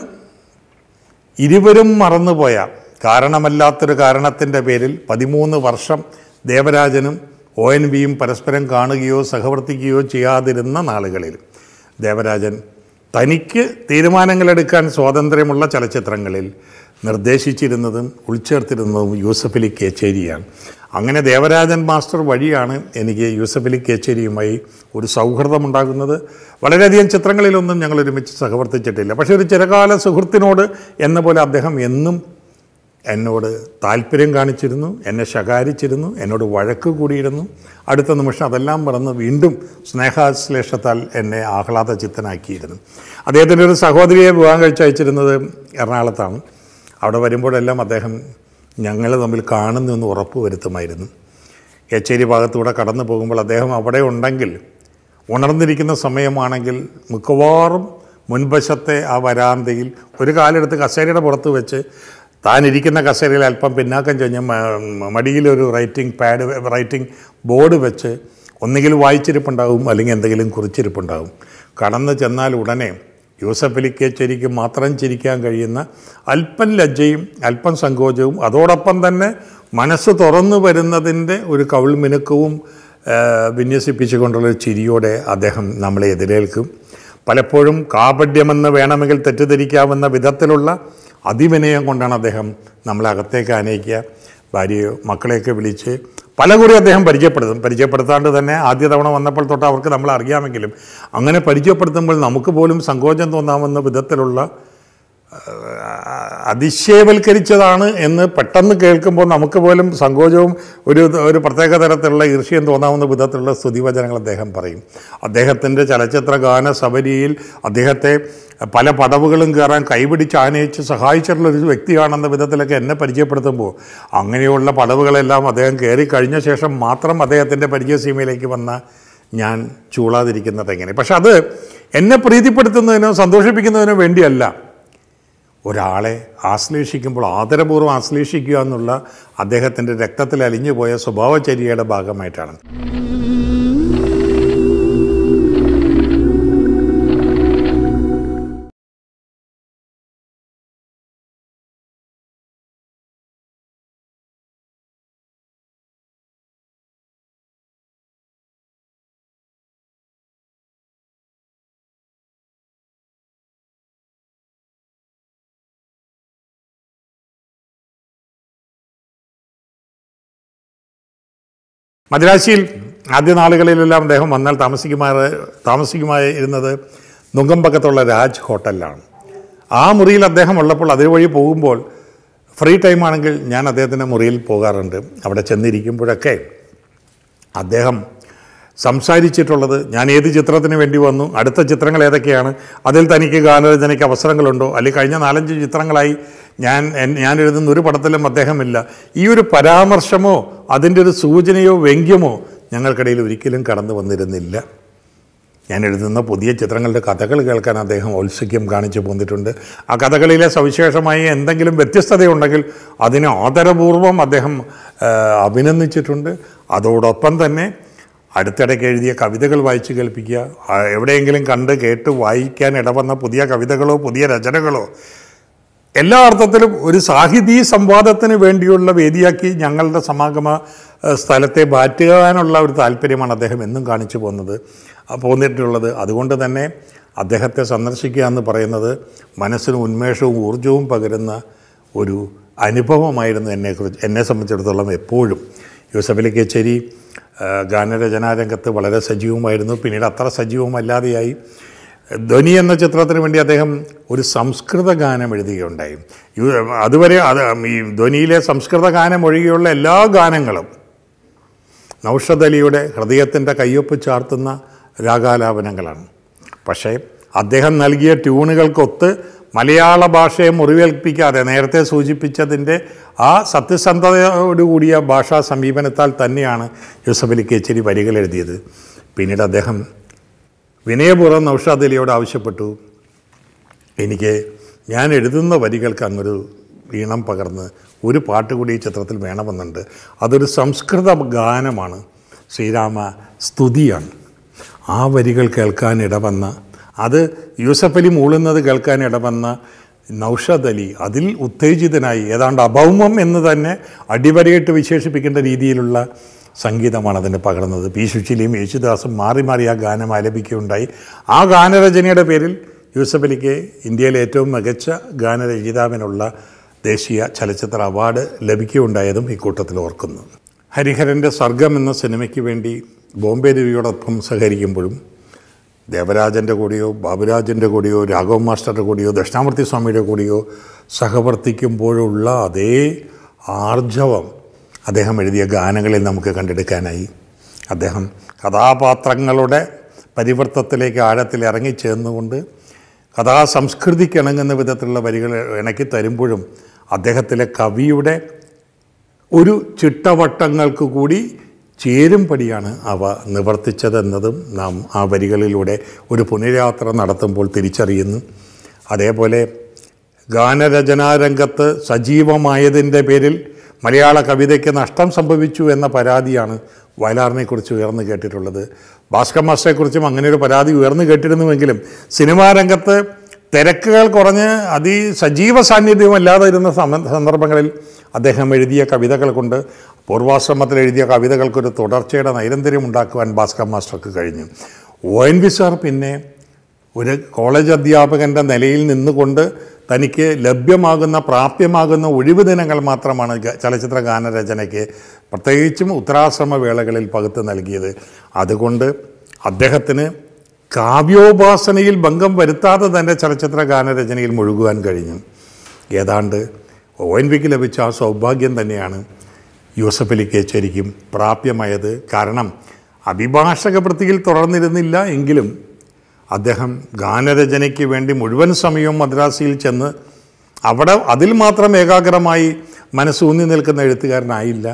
S1: ഇരുവരും മറന്നുപോയ കാരണമല്ലാത്തൊരു കാരണത്തിന്റെ പേരിൽ പതിമൂന്ന് വർഷം ദേവരാജനും ഒ എൻ വിയും പരസ്പരം കാണുകയോ സഹവർത്തിക്കുകയോ ചെയ്യാതിരുന്ന നാളുകളിൽ ദേവരാജൻ തനിക്ക് തീരുമാനങ്ങളെടുക്കാൻ സ്വാതന്ത്ര്യമുള്ള ചലച്ചിത്രങ്ങളിൽ നിർദ്ദേശിച്ചിരുന്നതും ഉൾച്ചേർത്തിരുന്നതും യൂസഫ് അലി കേച്ചേരിയാണ്. അങ്ങനെ ദേവരാജൻ മാസ്റ്റർ വഴിയാണ് എനിക്ക് യൂസഫ് അലി കേച്ചേരിയുമായി ഒരു സൗഹൃദമുണ്ടാകുന്നത്. വളരെയധികം ചിത്രങ്ങളിലൊന്നും ഞങ്ങൾ ഒരുമിച്ച് സഹവർത്തിച്ചിട്ടില്ല. പക്ഷേ ഒരു ചിരകാല സുഹൃത്തിനോട് എന്ന പോലെ അദ്ദേഹം എന്നും എന്നോട് താല്പര്യം കാണിച്ചിരുന്നു എന്നെ ശകാരിച്ചിരുന്നു എന്നോട് വഴക്ക് കൂടിയിരുന്നു. അടുത്ത നിമിഷം അതെല്ലാം മറന്ന് വീണ്ടും സ്നേഹാശ്ലേഷത്താൽ എന്നെ ആഹ്ലാദ ചിത്തനാക്കിയിരുന്നു അദ്ദേഹത്തിന്റെ ഒരു സഹോദരിയെ വിവാഹം കഴിച്ച് അയച്ചിരുന്നത് എറണാകുളത്താണ്. അവിടെ വരുമ്പോഴെല്ലാം അദ്ദേഹം ഞങ്ങൾ തമ്മിൽ കാണുന്നു എന്ന് ഉറപ്പ് വരുത്തുമായിരുന്നു കച്ചേരി ഭാഗത്തൂടെ കടന്നു പോകുമ്പോൾ അദ്ദേഹം അവിടെ ഉണ്ടെങ്കിൽ ഉണർന്നിരിക്കുന്ന സമയമാണെങ്കിൽ മിക്കവാറും മുൻവശത്തെ ആ വരാന്തയിൽ ഒരു കാലെടുത്ത് കസേരയുടെ പുറത്ത് വെച്ച് താൻ ഇരിക്കുന്ന കസേരയിൽ അല്പം പിന്നാക്കം ചെഞ്ഞ് മടിയിലൊരു റൈറ്റിംഗ് പാഡ് റൈറ്റിംഗ് ബോർഡ് വെച്ച് ഒന്നുകിൽ വായിച്ചിരിപ്പുണ്ടാവും അല്ലെങ്കിൽ എന്തെങ്കിലും കുറിച്ചിരിപ്പുണ്ടാവും. കടന്നു ചെന്നാൽ ഉടനെ യൂസഫ് അലിക്ക് കേച്ചേരിക്ക് മാത്രം ചിരിക്കാൻ കഴിയുന്ന അല്പം ലജ്ജയും അല്പം സങ്കോചവും അതോടൊപ്പം തന്നെ മനസ്സ് തുറന്നു വരുന്നതിന്റെ ഒരു കവിൾമിനുക്കവും മിനുക്കവും വിന്യസിപ്പിച്ചുകൊണ്ടുള്ള ഒരു ചിരിയോടെ അദ്ദേഹം നമ്മളെ എതിരേൽക്കും. പലപ്പോഴും കാപഡ്യമെന്ന് വേണമെങ്കിൽ തെറ്റിദ്ധരിക്കാവുന്ന വിധത്തിലുള്ള അതിവിനയം കൊണ്ടാണ് അദ്ദേഹം നമ്മളെ അകത്തേക്ക് ആനയിക്കുക ഭാര്യയോ മക്കളെയൊക്കെ വിളിച്ച് പല കുറി അദ്ദേഹം പരിചയപ്പെടുത്തും. പരിചയപ്പെടുത്താണ്ട് തന്നെ ആദ്യ തവണ വന്നപ്പോൾ തൊട്ട് അവർക്ക് നമ്മൾ അറിയാമെങ്കിലും അങ്ങനെ പരിചയപ്പെടുത്തുമ്പോൾ നമുക്ക് പോലും സങ്കോചം തോന്നാമെന്ന വിധത്തിലുള്ള അതിശയവൽക്കരിച്ചതാണ് എന്ന് പെട്ടെന്ന് കേൾക്കുമ്പോൾ നമുക്ക് പോലും സങ്കോചവും ഒരു ഒരു പ്രത്യേക തരത്തിലുള്ള ഈർഷ്യം തോന്നാവുന്ന വിധത്തിലുള്ള സ്തുതിവചനങ്ങൾ അദ്ദേഹം പറയും. അദ്ദേഹത്തിന്റെ ചലച്ചിത്ര ഗാന സബരിയിൽ അദ്ദേഹത്തെ പല പടവുകളും കയറാൻ കൈപിടിച്ച് ആനയിച്ച് സഹായിച്ചിട്ടുള്ള ഒരു വ്യക്തിയാണെന്ന വിധത്തിലൊക്കെ എന്നെ പരിചയപ്പെടുത്തുമ്പോൾ അങ്ങനെയുള്ള പടവുകളെല്ലാം അദ്ദേഹം കയറി കഴിഞ്ഞ ശേഷം മാത്രം അദ്ദേഹത്തിന്റെ പരിചയസീമയിലേക്ക് വന്ന ഞാൻ ചൂളാതിരിക്കുന്നത് എങ്ങനെ പക്ഷെ അത് എന്നെ പ്രീതിപ്പെടുത്തുന്നതിനോ സന്തോഷിപ്പിക്കുന്നതിനോ വേണ്ടിയല്ല. ഒരാളെ ആശ്ലേഷിക്കുമ്പോൾ ആദരപൂർവം ആശ്ലേഷിക്കുക എന്നുള്ള അദ്ദേഹത്തിന്റെ രക്തത്തിൽ അലിഞ്ഞുപോയ സ്വഭാവചര്യയുടെ ഭാഗമായിട്ടാണ്. മദ്രാശിയിൽ ആദ്യ നാളുകളിലെല്ലാം അദ്ദേഹം വന്നാൽ താമസിക്കുമാർ താമസിക്കുമാറ് ഇരുന്നത് നുങ്കമ്പക്കത്തുള്ള രാജ് ഹോട്ടലിലാണ്. ആ മുറിയിൽ അദ്ദേഹം ഉള്ളപ്പോൾ അതുവഴി പോകുമ്പോൾ ഫ്രീ ടൈം ആണെങ്കിൽ ഞാൻ അദ്ദേഹത്തിന്റെ മുറിയിൽ പോകാറുണ്ട്. അവിടെ ചെന്നിരിക്കുമ്പോഴൊക്കെ അദ്ദേഹം സംസാരിച്ചിട്ടുള്ളത് ഞാൻ ഏത് ചിത്രത്തിന് വേണ്ടി വന്നു അടുത്ത ചിത്രങ്ങൾ ഏതൊക്കെയാണ് അതിൽ തനിക്ക് ഗാനരചനയ്ക്ക് അവസരങ്ങളുണ്ടോ അല്ലെങ്കിൽ കഴിഞ്ഞ നാലഞ്ച് ചിത്രങ്ങളായി ഞാൻ ഞാൻ എഴുതുന്ന ഒരു പടത്തിലും അദ്ദേഹമില്ല. ഈ ഒരു പരാമർശമോ അതിന്റെ ഒരു സൂചനയോ വ്യംഗ്യമോ ഞങ്ങൾക്കിടയിൽ ഒരിക്കലും കടന്നു വന്നിരുന്നില്ല. ഞാൻ എഴുതുന്ന പുതിയ ചിത്രങ്ങളുടെ കഥകൾ കേൾക്കാൻ അദ്ദേഹം ഔത്സുക്യം കാണിച്ചു പോന്നിട്ടുണ്ട്. ആ കഥകളിലെ സവിശേഷമായി എന്തെങ്കിലും വ്യത്യസ്തതയുണ്ടെങ്കിൽ അതിനെ ആദരപൂർവം അദ്ദേഹം അഭിനന്ദിച്ചിട്ടുണ്ട്. അതോടൊപ്പം തന്നെ അടുത്തിടയ്ക്ക് എഴുതിയ കവിതകൾ വായിച്ചു കേൾപ്പിക്കുക. എവിടെയെങ്കിലും കണ്ട് കേട്ട് വായിക്കാൻ ഇടവന്ന പുതിയ കവിതകളോ പുതിയ രചനകളോ. എല്ലാ അർത്ഥത്തിലും ഒരു സാഹിതീ സംവാദത്തിന് വേണ്ടിയുള്ള വേദിയാക്കി ഞങ്ങളുടെ സമാഗമ സ്ഥലത്തെ മാറ്റുവാനുള്ള ഒരു താല്പര്യമാണ് അദ്ദേഹം എന്നും കാണിച്ചു പോകുന്നത് പോന്നിട്ടുള്ളത്. അതുകൊണ്ട് തന്നെ അദ്ദേഹത്തെ സന്ദർശിക്കുക എന്ന് പറയുന്നത് മനസ്സിന് ഉന്മേഷവും ഊർജവും പകരുന്ന ഒരു അനുഭവമായിരുന്നു എന്നെക്കുറിച്ച് എന്നെ സംബന്ധിച്ചിടത്തോളം എപ്പോഴും. യൂസഫലി കേച്ചേരി ഏഹ്, ഗാനരചനാരംഗത്ത് വളരെ സജീവമായിരുന്നു. പിന്നീട് അത്ര സജീവമല്ലാതെയായി. ധ്വനി എന്ന ചിത്രത്തിന് വേണ്ടി അദ്ദേഹം ഒരു സംസ്കൃത ഗാനം എഴുതുകയുണ്ടായി. അതുവരെ അത് ഈ ധ്വനിയിലെ സംസ്കൃത ഗാനം ഒഴികെയുള്ള എല്ലാ ഗാനങ്ങളും നൗഷദ് അലിയുടെ ഹൃദയത്തിന്റെ കയ്യൊപ്പ് ചാർത്തുന്ന രാഗാലാപനങ്ങളാണ്. പക്ഷേ അദ്ദേഹം നൽകിയ ട്യൂണുകൾക്കൊത്ത് മലയാള ഭാഷയെ മുറിവേൽപ്പിക്കാതെ നേരത്തെ സൂചിപ്പിച്ചതിന്റെ ആ സത്യസന്ധതയോടുകൂടിയ ഭാഷാ സമീപനത്താൽ തന്നെയാണ് യൂസഫ് അലി കേച്ചേരി വരികൾ എഴുതിയത്. പിന്നീട് അദ്ദേഹം വിനയപൂർവം നൌഷാദ് അലിയോട് ആവശ്യപ്പെട്ടു. എനിക്ക് ഞാൻ എഴുതുന്ന വരികൾക്ക് അങ്ങൊരു ഈണം പകർന്ന് ഒരു പാട്ട് കൂടി ഈ ചിത്രത്തിൽ വേണമെന്നുണ്ട്. അതൊരു സംസ്കൃത ഗാനമാണ്. ശ്രീരാമ സ്തുതിയാണ്. ആ വരികൾ കേൾക്കാൻ ഇടവന്ന അത് യൂസഫ് അലി മൂളുന്നത് കേൾക്കാൻ ഇടവന്ന നൗഷദ് അലി അതിൽ ഉത്തേജിതനായി ഏതാണ്ട് അഭൗമം എന്ന് തന്നെ അടിവരയിട്ട് വിശേഷിപ്പിക്കേണ്ട രീതിയിലുള്ള സംഗീതമാണ് അതിന് പകർന്നത്. പി സുശീലയും യേശുദാസും മാറി മാറി ആ ഗാനം ആലപിക്കുകയുണ്ടായി. ആ ഗാനരചനയുടെ പേരിൽ യൂസഫ് അലിക്ക് ഇന്ത്യയിലെ ഏറ്റവും മികച്ച ഗാനരചയിതാവിനുള്ള ദേശീയ ചലച്ചിത്ര അവാർഡ് ലഭിക്കുകയുണ്ടായതും ഇക്കൂട്ടത്തിൽ ഓർക്കുന്നു. ഹരിഹരന്റെ സ്വർഗം എന്ന സിനിമയ്ക്ക് വേണ്ടി ബോംബെ രവിയോടൊപ്പം സഹകരിക്കുമ്പോഴും ദേവരാജന്റെ കൂടെയോ ബാബുരാജന്റെ കൂടെയോ രാഘവ മാസ്റ്ററുടെ കൂടെയോ ദക്ഷിണാമൂർത്തി സ്വാമിയുടെ കൂടെയോ സഹവർത്തിക്കുമ്പോഴുള്ള അതേ ആർജവം അദ്ദേഹം എഴുതിയ ഗാനങ്ങളിൽ നമുക്ക് കണ്ടെടുക്കാനായി. അദ്ദേഹം കഥാപാത്രങ്ങളുടെ പരിവർത്തത്തിലേക്ക് ആഴത്തിൽ ഇറങ്ങിച്ചേർന്നുകൊണ്ട് കഥാസംസ്കൃതിക്ക് ഇണങ്ങുന്ന വിധത്തിലുള്ള വരികൾ ഇണക്കി തരുമ്പോഴും അദ്ദേഹത്തിലെ കവിയുടെ ഒരു ചിട്ടവട്ടങ്ങൾക്ക് കൂടി ചേരുംപടിയാണ് അവ നിവർത്തിച്ചതെന്നതും നാം ആ വരികളിലൂടെ ഒരു പുനരാത്ര നടത്തുമ്പോൾ തിരിച്ചറിയുന്നു. അതേപോലെ ഗാനരചനാരംഗത്ത് സജീവമായതിന്റെ പേരിൽ മലയാള കവിതയ്ക്ക് നഷ്ടം സംഭവിച്ചു എന്ന പരാതിയാണ് വയലാറിനെക്കുറിച്ച് ഉയർന്നു കേട്ടിട്ടുള്ളത്. ഭാസ്കർ മാസ്റ്ററെക്കുറിച്ചും അങ്ങനെ ഒരു പരാതി ഉയർന്നു കേട്ടിരുന്നുവെങ്കിലും സിനിമാ രംഗത്ത് തിരക്കുകൾ കുറഞ്ഞ് അതി സജീവ സാന്നിധ്യമല്ലാതെ ഇരുന്ന സന്ദർഭങ്ങളിൽ അദ്ദേഹം എഴുതിയ കവിതകൾ കൊണ്ട് പൂർവാശ്രമത്തിൽ എഴുതിയ കവിതകൾക്കൊരു തുടർച്ചയുടെ നൈരന്തര്യം ഉണ്ടാക്കുവാൻ ഭാസ്കർ മാസ്റ്റർക്ക് കഴിഞ്ഞു. ഒ എൻ വി സാർ പിന്നെ ഒരു കോളേജ് അധ്യാപകന്റെ നിലയിൽ നിന്നുകൊണ്ട് തനിക്ക് ലഭ്യമാകുന്ന പ്രാപ്യമാകുന്ന ഒഴിവ് ദിനങ്ങൾ മാത്രമാണ് ചലച്ചിത്ര ഗാനരചനയ്ക്ക് പ്രത്യേകിച്ചും ഉത്തരാശ്രമ വേളകളിൽ പകുത്ത് നൽകിയത്. അതുകൊണ്ട് അദ്ദേഹത്തിന് കാവ്യോപാസനയിൽ ഭംഗം വരുത്താതെ തന്നെ ചലച്ചിത്ര ഗാനരചനയിൽ മുഴുകുവാൻ കഴിഞ്ഞു. ഏതാണ്ട് ഒ എൻ വിക്ക് ലഭിച്ച ആ സൗഭാഗ്യം തന്നെയാണ് യൂസഫ് അലി കേച്ചേരിക്കും പ്രാപ്യമായത്. കാരണം അഭിഭാഷക വൃത്തിയിൽ തുടർന്നിരുന്നില്ല എങ്കിലും അദ്ദേഹം ഗാനരചനയ്ക്ക് വേണ്ടി മുഴുവൻ സമയവും മദ്രാസിയിൽ ചെന്ന് അവിടെ അതിൽ മാത്രം ഏകാഗ്രമായി മനസ്സൂന്നി നിൽക്കുന്ന എഴുത്തുകാരനായില്ല.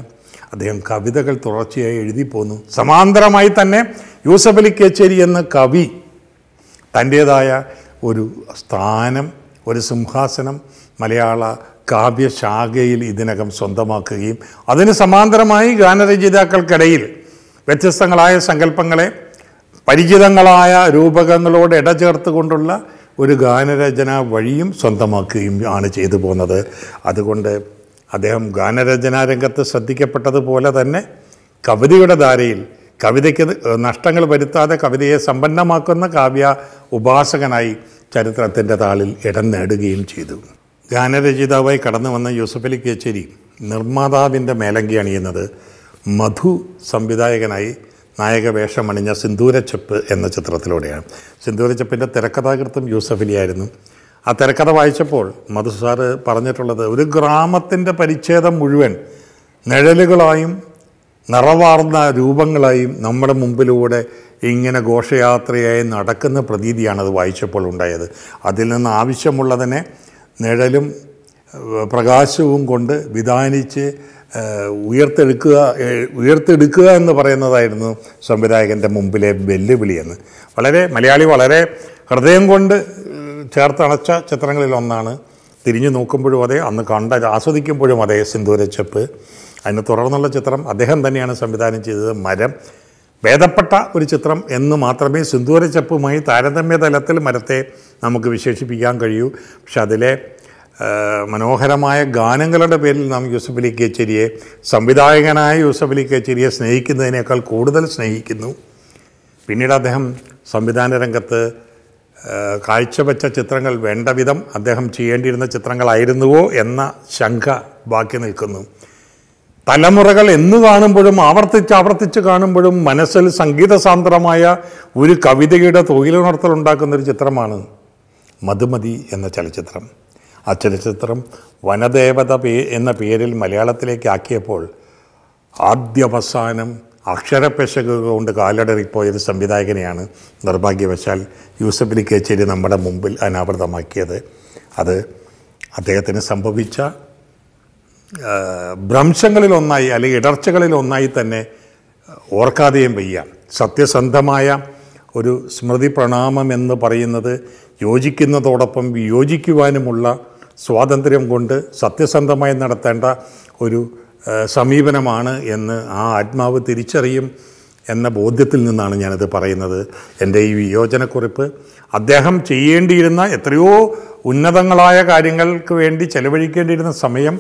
S1: അദ്ദേഹം കവിതകൾ തുടർച്ചയായി എഴുതി പോന്നു സമാന്തരമായി തന്നെ യൂസഫ് അലി കേച്ചേരി എന്ന കവി തന്റേതായ ഒരു സ്ഥാനം ഒരു സിംഹാസനം മലയാള കാവ്യശാഖയിൽ ഇതിനകം സ്വന്തമാക്കുകയും അതിന് സമാന്തരമായി ഗാനരചയിതാക്കൾക്കിടയിൽ വ്യത്യസ്തങ്ങളായ സങ്കല്പങ്ങളെ പരിചിതങ്ങളായ രൂപകങ്ങളോട് ഇടചേർത്തുകൊണ്ടുള്ള ഒരു ഗാനരചന വഴിയും സ്വന്തമാക്കുകയും ആണ് ചെയ്തു പോകുന്നത്. അതുകൊണ്ട് അദ്ദേഹം ഗാനരചനാരംഗത്ത് ശ്രദ്ധിക്കപ്പെട്ടതുപോലെ തന്നെ കവിതയുടെ ധാരയിൽ കവിതയ്ക്ക് നഷ്ടങ്ങൾ വരുത്താതെ കവിതയെ സമ്പന്നമാക്കുന്ന കാവ്യ ഉപാസകനായി ചരിത്രത്തിന്റെ താളിൽ ഇടം നേടുകയും ചെയ്തു. ഗാനരചയിതാവായി കടന്നു വന്ന യൂസഫ് അലി കേച്ചേരി നിർമ്മാതാവിന്റെ മേലങ്കി അണിയുന്നത് മധു സംവിധായകനായി നായക വേഷമണിഞ്ഞ സിന്ദൂരച്ചെപ്പ് എന്ന ചിത്രത്തിലൂടെയാണ്. സിന്ദൂരച്ചെപ്പിന്റെ തിരക്കഥാകൃത്തും യൂസഫ് അലിയായിരുന്നു ആ തിരക്കഥ വായിച്ചപ്പോൾ മധു സാറ് പറഞ്ഞിട്ടുള്ളത് ഒരു ഗ്രാമത്തിന്റെ പരിച്ഛേദം മുഴുവൻ നിഴലുകളായും നിറവാർന്ന രൂപങ്ങളായും നമ്മുടെ മുമ്പിലൂടെ ഇങ്ങനെ ഘോഷയാത്രയായി നടക്കുന്ന പ്രതീതിയാണ് അത് വായിച്ചപ്പോൾ ഉണ്ടായത്. അതിൽ നിന്ന് ആവശ്യമുള്ളതിനെ നിഴലും പ്രകാശവും കൊണ്ട് വിധാനിച്ച് ഉയർത്തെടുക്കുക ഉയർത്തെടുക്കുക എന്ന് പറയുന്നതായിരുന്നു സംവിധായകന്റെ മുമ്പിലെ വെല്ലുവിളിയെന്ന്. വളരെ മലയാളി വളരെ ഹൃദയം കൊണ്ട് ചേർത്തണച്ച ചിത്രങ്ങളിൽ ഒന്നാണ്. തിരിഞ്ഞു നോക്കുമ്പോഴും അതെ അന്ന് കണ്ട ആസ്വദിക്കുമ്പോഴും അതെ സിന്ദൂരച്ചെപ്പ് അതിന് തുടർന്നുള്ള ചിത്രം അദ്ദേഹം തന്നെയാണ് സംവിധാനം ചെയ്തത്. മരം. ഭേദപ്പെട്ട ഒരു ചിത്രം എന്ന് മാത്രമേ സിന്ദൂരച്ചെപ്പുമായി താരതമ്യ തലത്തിൽ മരത്തെ നമുക്ക് വിശേഷിപ്പിക്കാൻ കഴിയൂ. പക്ഷെ അതിലെ മനോഹരമായ ഗാനങ്ങളുടെ പേരിൽ നാം യൂസഫ് അലി കേച്ചേരിയെ സംവിധായകനായ യൂസഫ് അലി കേച്ചേരിയെ സ്നേഹിക്കുന്നതിനേക്കാൾ കൂടുതൽ സ്നേഹിക്കുന്നു. പിന്നീട് അദ്ദേഹം സംവിധാന രംഗത്ത് കാഴ്ചവെച്ച ചിത്രങ്ങൾ വേണ്ട വിധം അദ്ദേഹം ചെയ്യേണ്ടിയിരുന്ന ചിത്രങ്ങളായിരുന്നുവോ എന്ന ശങ്ക ബാക്കി നിൽക്കുന്നു. തലമുറകൾ എന്ന് കാണുമ്പോഴും ആവർത്തിച്ച് ആവർത്തിച്ച് കാണുമ്പോഴും മനസ്സിൽ സംഗീതസാന്ദ്രമായ ഒരു കവിതയുടെ തൊഴിലുണർത്തൽ ഉണ്ടാക്കുന്ന ഒരു ചിത്രമാണ് മധുമതി എന്ന ചലച്ചിത്രം. ആ ചലച്ചിത്രം വനദേവത പേ എന്ന പേരിൽ മലയാളത്തിലേക്ക് ആക്കിയപ്പോൾ ആദ്യവസാനം അക്ഷരപ്പെശകുകൾ കൊണ്ട് കാലടറിപ്പോയൊരു സംവിധായകനെയാണ് നിർഭാഗ്യവശാൽ യൂസഫ് അലി കേച്ചേരി നമ്മുടെ മുമ്പിൽ അനാവൃതമാക്കിയത്. അത് അദ്ദേഹത്തിന് സംഭവിച്ച ഭ്രംശങ്ങളിലൊന്നായി അല്ലെങ്കിൽ ഇടർച്ചകളിലൊന്നായി തന്നെ ഓർക്കാതെയും വയ്യ. സത്യസന്ധമായ ഒരു സ്മൃതി പ്രണാമം എന്ന് പറയുന്നത് യോജിക്കുന്നതോടൊപ്പം വിയോജിക്കുവാനുമുള്ള സ്വാതന്ത്ര്യം കൊണ്ട് സത്യസന്ധമായി നടത്തേണ്ട ഒരു സമീപനമാണ് എന്ന് ആ ആത്മാവ് തിരിച്ചറിയും എന്ന ബോധ്യത്തിൽ നിന്നാണ് ഞാനിത് പറയുന്നത്. എന്റെ ഈ വിയോജനക്കുറിപ്പ് അദ്ദേഹം ചെയ്യേണ്ടിയിരുന്ന എത്രയോ ഉന്നതങ്ങളായ കാര്യങ്ങൾക്ക് വേണ്ടി ചെലവഴിക്കേണ്ടിയിരുന്ന സമയം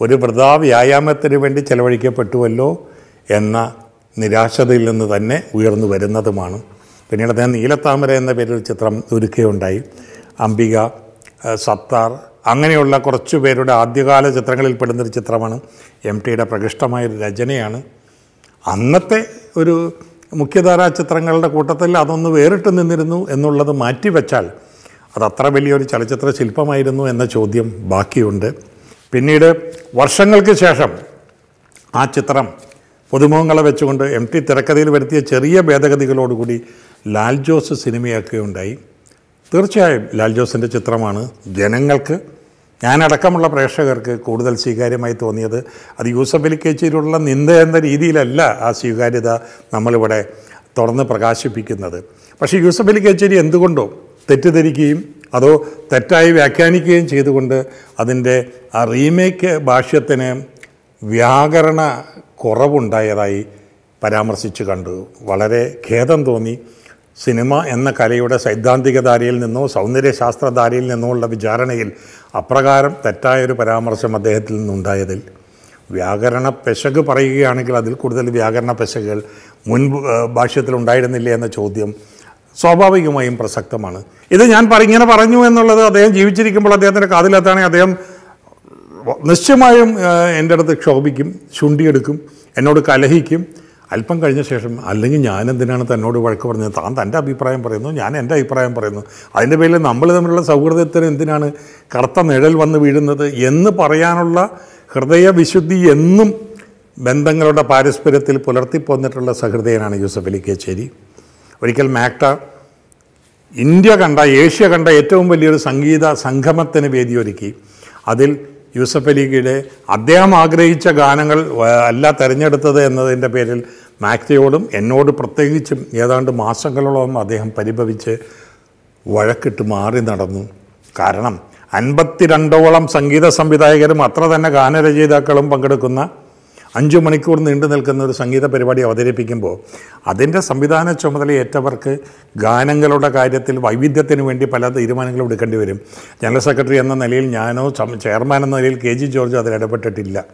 S1: ഒരു വൃഥാ വ്യായാമത്തിന് വേണ്ടി ചെലവഴിക്കപ്പെട്ടുവല്ലോ എന്ന നിരാശതയിൽ നിന്ന് തന്നെ ഉയർന്നു വരുന്നതുമാണ്. പിന്നീട് അദ്ദേഹം നീലത്താമര എന്ന പേരിൽ ചിത്രം ഒരുക്കുകയുണ്ടായി അംബിക സത്താർ അങ്ങനെയുള്ള കുറച്ചു പേരുടെ ആദ്യകാല ചിത്രങ്ങളിൽ പെടുന്നൊരു ചിത്രമാണ് എം ടിയുടെ പ്രകൃഷ്ടമായൊരു രചനയാണ്. അന്നത്തെ ഒരു മുഖ്യധാരാ ചിത്രങ്ങളുടെ കൂട്ടത്തിൽ അതൊന്ന് വേറിട്ട് നിന്നിരുന്നു എന്നുള്ളത് മാറ്റിവെച്ചാൽ അത് അത്ര വലിയൊരു ചലച്ചിത്ര ശില്പമായിരുന്നു എന്ന ചോദ്യം ബാക്കിയുണ്ട്. പിന്നീട് വർഷങ്ങൾക്ക് ശേഷം ആ ചിത്രം പുതുമുഖങ്ങളെ വെച്ചുകൊണ്ട് എം ടി തിരക്കഥയിൽ വരുത്തിയ ചെറിയ ഭേദഗതികളോടുകൂടി ലാൽ ജോസ് സിനിമയാക്കുകയുണ്ടായി. തീർച്ചയായും ലാൽ ജോസിന്റെ ചിത്രമാണ് ജനങ്ങൾക്ക് ഞാനടക്കമുള്ള പ്രേക്ഷകർക്ക് കൂടുതൽ സ്വീകാര്യമായി തോന്നിയത് അത് യൂസഫ് അലി കേച്ചിയിലുള്ള നിന്ദ എന്ന രീതിയിലല്ല ആ സ്വീകാര്യത നമ്മളിവിടെ തുറന്ന് പ്രകാശിപ്പിക്കുന്നത്. പക്ഷേ യൂസഫ് അലി കേച്ചേരി എന്തുകൊണ്ടോ തെറ്റിദ്ധരിക്കുകയും അതോ തെറ്റായി വ്യാഖ്യാനിക്കുകയും ചെയ്തുകൊണ്ട് അതിന്റെ ആ റീമേക്ക് ഭാഷ്യത്തിന് വ്യാകരണ കുറവുണ്ടായതായി പരാമർശിച്ചു കണ്ടു. വളരെ ഖേദം തോന്നി. സിനിമ എന്ന കലയുടെ സൈദ്ധാന്തികധാരയിൽ നിന്നോ സൗന്ദര്യശാസ്ത്രധാരയിൽ നിന്നോ ഉള്ള വിചാരണയിൽ അപ്രകാരം തെറ്റായൊരു പരാമർശം അദ്ദേഹത്തിൽ നിന്നുണ്ടായതിൽ വ്യാകരണ പെശക് പറയുകയാണെങ്കിൽ അതിൽ കൂടുതൽ വ്യാകരണ പെശകുകൾ മുൻ ഭാഷ്യത്തിൽ ഉണ്ടായിരുന്നില്ലേ എന്ന ചോദ്യം സ്വാഭാവികമായും പ്രസക്തമാണ്. ഇത് ഞാൻ ഇങ്ങനെ പറഞ്ഞു എന്നുള്ളത് അദ്ദേഹം ജീവിച്ചിരിക്കുമ്പോൾ അദ്ദേഹത്തിന്റെ കാതിലെത്താണെങ്കിൽ അദ്ദേഹം നിശ്ചയമായും എന്റെ അടുത്ത് ക്ഷോഭിക്കും ചുണ്ടിയെടുക്കും എന്നോട് കലഹിക്കും അല്പം കഴിഞ്ഞ ശേഷം അല്ലെങ്കിൽ ഞാൻ എന്തിനാണ് തന്നോട് വഴക്ക് പറഞ്ഞത്? താൻ തന്റെ അഭിപ്രായം പറയുന്നു ഞാൻ എന്റെ അഭിപ്രായം പറയുന്നു. അതിന്റെ പേരിൽ നമ്മൾ തമ്മിലുള്ള സൗഹൃദത്തിന് എന്തിനാണ് കറുത്ത നിഴൽ വന്ന് വീഴുന്നത് എന്ന് പറയാനുള്ള ഹൃദയവിശുദ്ധി എന്നും ബന്ധങ്ങളുടെ പാരസ്പര്യത്തിൽ പുലർത്തിപ്പോന്നിട്ടുള്ള സഹൃദയനാണ് യൂസഫ് അലി കേച്ചേരി. ഒരിക്കൽ മാക്ട ഇന്ത്യ കണ്ട ഏഷ്യ കണ്ട ഏറ്റവും വലിയൊരു സംഗീത സംഗമത്തിന് വേദിയൊരുക്കി. അതിൽ യൂസഫ് അലിയുടെ അദ്ദേഹം ആഗ്രഹിച്ച ഗാനങ്ങൾ അല്ല തിരഞ്ഞെടുത്തത് എന്നതിന്റെ പേരിൽ മാക്സിയോടും എന്നോട് പ്രത്യേകിച്ചും ഏതാണ്ട് മാസങ്ങളോളം അദ്ദേഹം പരിഭവിച്ച് വഴക്കിട്ട് മാറി നടന്നു. കാരണം അൻപത്തിരണ്ടോളം സംഗീത സംവിധായകരും അത്ര തന്നെ ഗാനരചയിതാക്കളും പങ്കെടുക്കുന്ന അഞ്ചു മണിക്കൂർ നീണ്ടു നിൽക്കുന്ന ഒരു സംഗീത പരിപാടി അവതരിപ്പിക്കുമ്പോൾ അതിന്റെ സംവിധാന ചുമതലയേറ്റവർക്ക് ഗാനങ്ങളുടെ കാര്യത്തിൽ വൈവിധ്യത്തിന് വേണ്ടി പല തീരുമാനങ്ങളും എടുക്കേണ്ടി വരും. ജനറൽ സെക്രട്ടറി എന്ന നിലയിൽ ഞാനോ ചെയർമാൻ എന്ന നിലയിൽ കെ ജി ജോർജ് അതിൽ ഇടപെട്ടിട്ടില്ല.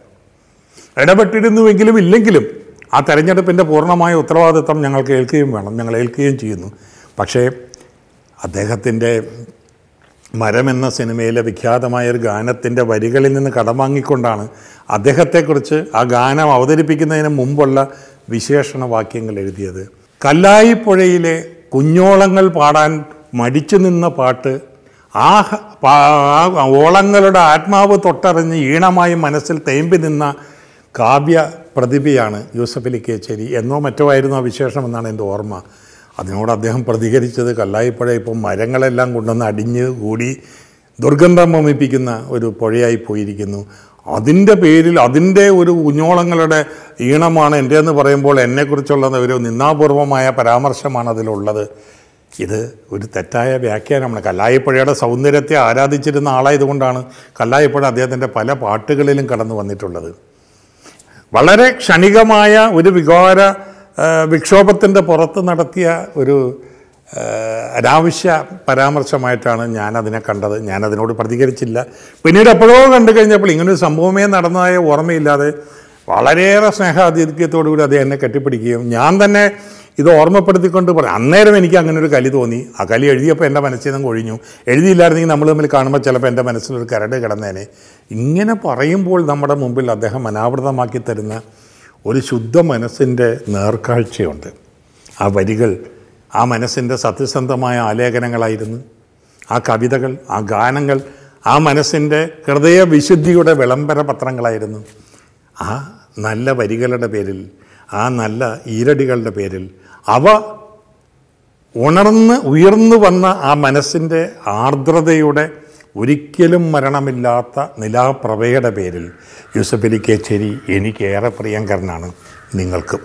S1: ഇടപെട്ടിരുന്നുവെങ്കിലും ഇല്ലെങ്കിലും ആ തെരഞ്ഞെടുപ്പിന്റെ പൂർണമായ ഉത്തരവാദിത്വം ഞങ്ങൾക്ക് ഏൽക്കുകയും വേണം ഞങ്ങൾ ഏൽക്കുകയും ചെയ്യുന്നു. പക്ഷേ അദ്ദേഹത്തിന്റെ മരം എന്ന സിനിമയിലെ വിഖ്യാതമായ ഒരു ഗാനത്തിന്റെ വരികളിൽ നിന്ന് കടം വാങ്ങിക്കൊണ്ടാണ് അദ്ദേഹത്തെക്കുറിച്ച് ആ ഗാനം അവതരിപ്പിക്കുന്നതിന് മുമ്പുള്ള വിശേഷണ വാക്യങ്ങൾ എഴുതിയത്. കല്ലായിപ്പുഴയിലെ കുഞ്ഞോളങ്ങൾ പാടാൻ മടിച്ചു നിന്ന പാട്ട് ആ ഓളങ്ങളുടെ ആത്മാവ് തൊട്ടറിഞ്ഞ് ഈണമായി മനസ്സിൽ തേമ്പി നിന്ന കാവ്യ പ്രതിഭയാണ് യൂസഫ് അലി കേച്ചേരി എന്നോ മറ്റോ ആയിരുന്നു ആ വിശേഷം എന്നാണ് എന്റെ ഓർമ്മ. അതിനോട് അദ്ദേഹം പ്രതികരിച്ചത് കല്ലായിപ്പുഴ ഇപ്പോൾ മരങ്ങളെല്ലാം കൊണ്ടുവന്ന് അടിഞ്ഞ് കൂടി ദുർഗന്ധം വമിപ്പിക്കുന്ന ഒരു പുഴയായി പോയിരിക്കുന്നു. അതിന്റെ പേരിൽ അതിന്റെ ഒരു കുഞ്ഞോളങ്ങളുടെ ഈണമാണ് എന്റെ എന്ന് പറയുമ്പോൾ എന്നെക്കുറിച്ചുള്ള ഒരു നിന്ദാപൂർവമായ പരാമർശമാണ് അതിലുള്ളത്. ഇത് ഒരു തെറ്റായ വ്യാഖ്യാനമാണ്. കല്ലായിപ്പുഴയുടെ സൗന്ദര്യത്തെ ആരാധിച്ചിരുന്ന ആളായതുകൊണ്ടാണ് കല്ലായിപ്പുഴ അദ്ദേഹത്തിന്റെ പല പാട്ടുകളിലും കടന്നു വന്നിട്ടുള്ളത്. വളരെ ക്ഷണികമായ ഒരു വികാര വിക്ഷോഭത്തിന്റെ പുറത്ത് നടത്തിയ ഒരു അനാവശ്യ പരാമർശമായിട്ടാണ് ഞാൻ അതിനെ കണ്ടത്. ഞാൻ അതിനോട് പ്രതികരിച്ചില്ല. പിന്നീട് എപ്പോഴോ കണ്ടു കഴിഞ്ഞപ്പോൾ ഇങ്ങനൊരു സംഭവമേ നടന്നതായ ഓർമ്മയില്ലാതെ വളരെയേറെ സ്നേഹാതിഥ്യത്തോടുകൂടി അത് എന്നെ കെട്ടിപ്പിടിക്കുകയും ഞാൻ തന്നെ ഇത് ഓർമ്മപ്പെടുത്തിക്കൊണ്ട് പറയാം അന്നേരം എനിക്ക് അങ്ങനെ ഒരു കലി തോന്നി. ആ കലി എഴുതിയപ്പോൾ എന്റെ മനസ്സിൽ നിന്ന് ഒഴിഞ്ഞു എഴുതിയില്ലായിരുന്നെങ്കിൽ നമ്മൾ തമ്മിൽ കാണുമ്പോൾ ചിലപ്പോൾ എന്റെ മനസ്സിലൊരു കരട് കിടന്നേനെ. ഇങ്ങനെ പറയുമ്പോൾ നമ്മുടെ മുമ്പിൽ അദ്ദേഹം അനാവൃതമാക്കി തരുന്ന ഒരു ശുദ്ധ മനസ്സിന്റെ നേർക്കാഴ്ചയുണ്ട്. ആ വരികൾ ആ മനസ്സിന്റെ സത്യസന്ധമായ ആലേഖനങ്ങളായിരുന്നു. ആ കവിതകൾ ആ ഗാനങ്ങൾ ആ മനസ്സിന്റെ ഹൃദയവിശുദ്ധിയുടെ വിളംബര പത്രങ്ങളായിരുന്നു. ആ നല്ല വരികളുടെ പേരിൽ ആ നല്ല ഈരടികളുടെ പേരിൽ അവ ഉണർന്ന് ഉയർന്നു വന്ന ആ മനസ്സിന്റെ ആർദ്രതയുടെ ഒരിക്കലും മരണമില്ലാത്ത നിലാപ്രഭയുടെ പേരിൽ യൂസഫലി കേച്ചേരി എനിക്കേറെ പ്രിയങ്കരനാണ് നിങ്ങൾക്കും.